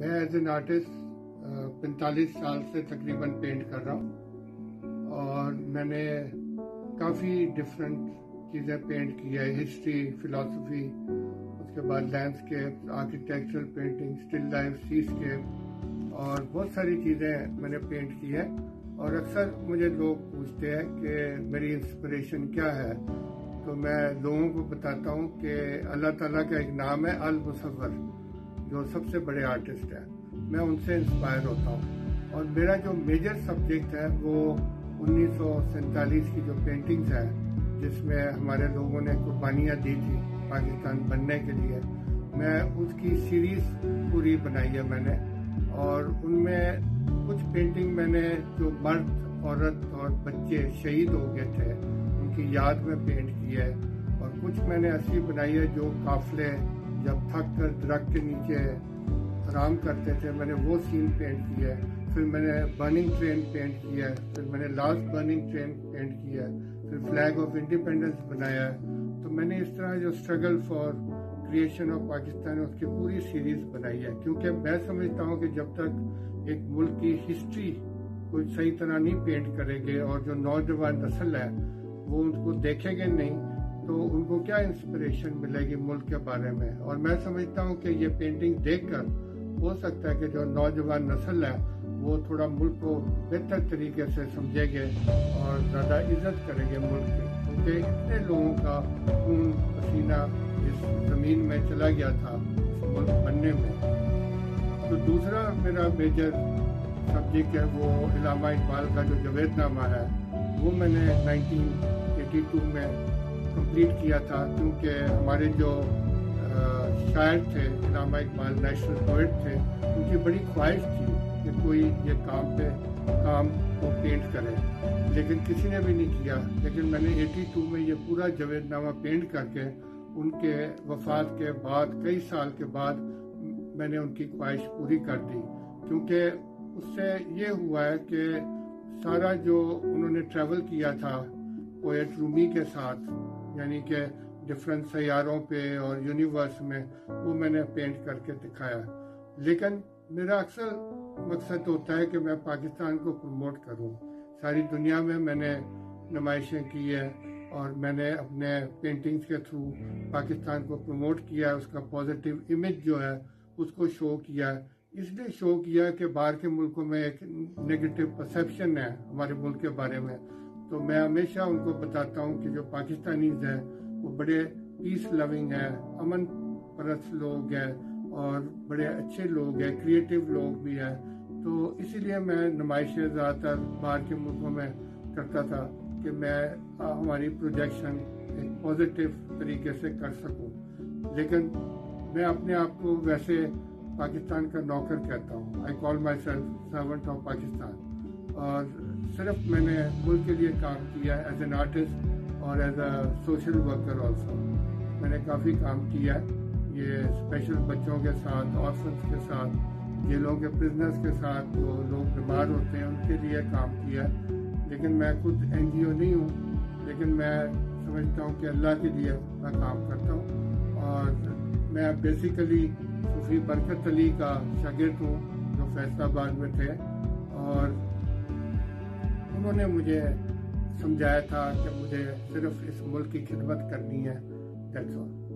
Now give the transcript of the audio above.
मैं as an artist पैंतालीस साल से तकरीबन पेंट कर रहा हूँ और मैंने काफ़ी डिफरेंट चीज़ें पेंट की है। हिस्ट्री फिलासफी उसके बाद landscape architectural painting still life seascape और बहुत सारी चीज़ें मैंने पेंट की है। और अक्सर मुझे लोग पूछते हैं कि मेरी इंस्पिरेशन क्या है? तो मैं लोगों को बताता हूँ कि अल्लाह ताला का एक नाम है अल मुसफ़र जो सबसे बड़े आर्टिस्ट हैं, मैं उनसे इंस्पायर होता हूँ। और मेरा जो मेजर सब्जेक्ट है, वो उन्नीस की जो पेंटिंग्स है, जिसमें हमारे लोगों ने कुर्बानियाँ दी थी पाकिस्तान बनने के लिए, मैं उसकी सीरीज़ पूरी बनाई है मैंने। और उनमें कुछ पेंटिंग मैंने जो मर्द, औरत और बच्चे शहीद हो गए थे, उनकी याद में पेंट की है। और कुछ मैंने ऐसी बनाई है जो काफले जब थक कर दरख्त के नीचे आराम करते थे, मैंने वो सीन पेंट किया है। फिर मैंने बर्निंग ट्रेन पेंट किया है। फिर मैंने लास्ट बर्निंग ट्रेन पेंट किया है। फिर फ्लैग ऑफ़ इंडिपेंडेंस बनाया है। तो मैंने इस तरह जो struggle for creation of Pakistan है, उसकी पूरी सीरीज़ बनाई है। क्योंकि मैं समझता हूँ कि जब तक एक मुल्क की हिस्ट्री कोई सही तरह नहीं पेंट करेंगे और जो नौजवान नस्ल है, वो उनको देखेंगे नहीं तो उनको क्या इंस्पिरेशन मिलेगी मुल्क के बारे में? और मैं समझता हूँ कि ये पेंटिंग देखकर हो सकता है कि जो नौजवान नस्ल है, वो थोड़ा मुल्क को बेहतर तरीके से समझेंगे और ज़्यादा इज़्ज़त करेंगे मुल्क की। क्योंकि इतने लोगों का खून पसीना इस ज़मीन में चला गया था, इस मुल्क बनने में। तो दूसरा मेरा मेजर सब्जेक्ट है, वो इलामा इकबाल का जो जवेदनामा है, वो मैंने 1982 में कंप्लीट किया था, क्योंकि हमारे जो शायर थे इलामा इकबाल नेशनल पोइट थे, उनकी बड़ी ख्वाहिश थी कि कोई ये काम पे, काम को पेंट करे। लेकिन किसी ने भी नहीं किया। लेकिन मैंने 82 में ये पूरा जवेदनामा पेंट करके, उनके वफात के बाद, कई साल के बाद, मैंने उनकी ख्वाहिश पूरी कर दी। क्योंकि उससे ये हुआ है कि सारा जो उन्होंने ट्रैवल किया था पोएट रूमी के साथ यानी कि डिफरेंट सैारों पे और यूनिवर्स में, वो मैंने पेंट करके दिखाया लेकिन मेरा अक्सर मकसद होता है कि मैं पाकिस्तान को प्रमोट करूँ। सारी दुनिया में मैंने नुमाइशें की है और मैंने अपने पेंटिंग्स के थ्रू पाकिस्तान को प्रमोट किया उसका पॉजिटिव इमेज जो है, उसको शो किया इसलिए शो किया कि बाहर के मुल्कों में एक नेगेटिव परसेप्शन है, हमारे मुल्क के बारे में। तो मैं हमेशा उनको बताता हूँ कि जो पाकिस्तानीज हैं, वो बड़े पीस लविंग है, अमन परस्त लोग हैं और बड़े अच्छे लोग हैं क्रिएटिव लोग भी हैं। तो इसीलिए मैं नुमाइशें ज़्यादातर बाहर के मुल्कों में करता था कि मैं हमारी प्रोजेक्शन एक पॉजिटिव तरीके से कर सकूँ। लेकिन मैं अपने आप को वैसे पाकिस्तान का नौकर कहता हूँ। I call myself servant of Pakistan और सिर्फ़ मैंने मुल्क के लिए काम किया है एज एन आर्टिस्ट और as a social worker also मैंने काफ़ी काम किया है। ये स्पेशल बच्चों के साथ ऑर्फन्स के साथ, जेलों के प्रिजनर्स के साथ जो लोग बीमार होते हैं, उनके लिए काम किया है। लेकिन मैं खुद एन नहीं हूँ, लेकिन मैं समझता हूँ कि अल्लाह के लिए मैं काम करता हूँ। और मैं बेसिकली सूफी बरकत अली का शागिर्द हूँ, जो फैसलाबाद में थे। और उन्होंने मुझे समझाया था कि मुझे सिर्फ़ इस मुल्क की खिदमत करनी है दैट्स ऑल